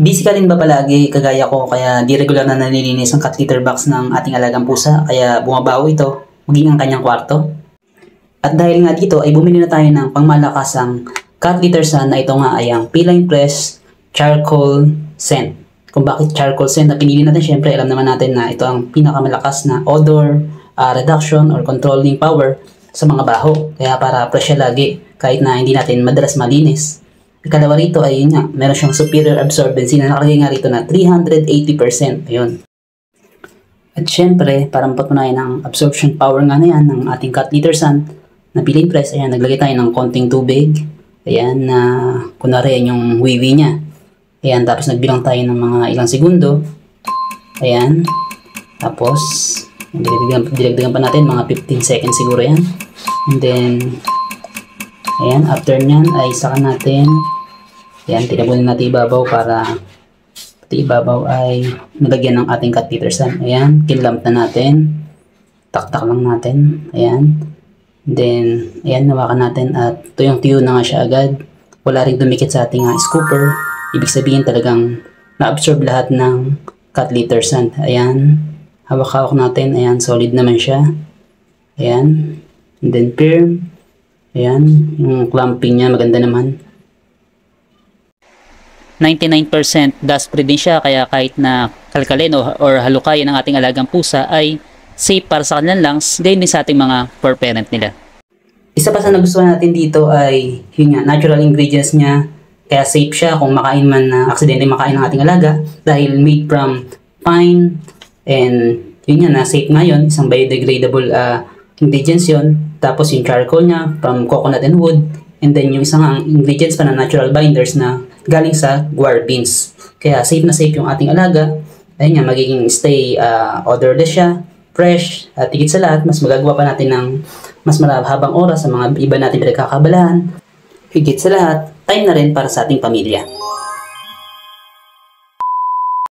Busy ka rin ba palagi kagaya ko kaya di regular na nalilinis ang cat litter box ng ating alagang pusa kaya bumabaho ito maging ang kanyang kwarto? At dahil nga dito ay bumili na tayo ng pangmalakasang cat litter sun na ito nga ay ang P-Line Press Charcoal Scent. Kung bakit charcoal scent na pinili natin, syempre alam naman natin na ito ang pinakamalakas na odor uh, reduction or controlling power sa mga baho. Kaya para fresh lagi kahit na hindi natin madalas malinis. Ikalawa rito ay yun nga, meron siyang superior absorbency na nakalagay nga rito na 380%. Ayun. At syempre, para mapatunayan ang absorption power nga na yan ng ating cat liter sun na peeling press, ayan, naglagay tayo ng konting tubig. Ayan, na kunwari yan yung wiwi niya. Ayan, tapos nagbilang tayo ng mga ilang segundo. Ayan. Tapos, dilagdagan, dilagdagan pa natin, mga 15 seconds siguro yan. And then, Ayan, after nyan ay saka natin, ayan, tinabunin natin ibabaw para pati ibabaw ay nalagyan ng ating cat litter sun. Ayan, kinlamp na natin. Taktak lang natin. Ayan. Then, ayan, nawakan natin at tuyong-tuyo na nga siya agad. Wala rin dumikit sa ating uh, scooper. Ibig sabihin talagang na-absorb lahat ng cat litter sand. Ayan, hawak-hawak natin. Ayan, solid naman siya. Ayan. And then firm. Ayan, yung clamping niya maganda naman. 99% dust free din siya kaya kahit na kalkalin or halukayin ng ating alagang pusa ay safe para sa kanilang lungs, gayon din sa ating mga fur parent nila. Isa pa sa nagustuhan natin dito ay yun nga, natural ingredients niya. Kaya safe siya kung makain man na uh, aksidente makain ng ating alaga dahil made from pine and yun nga na safe ngayon, isang biodegradable uh, ingredients yun. Tapos yung charcoal niya from coconut and wood. And then yung isang ingredients pa na natural binders na galing sa guar beans. Kaya safe na safe yung ating alaga. Ayun nga, magiging stay uh, odorless siya, fresh, at higit sa lahat, mas magagawa pa natin ng mas mahabang oras sa mga iba natin pinagkakabalahan. Higit sa lahat, time na rin para sa ating pamilya.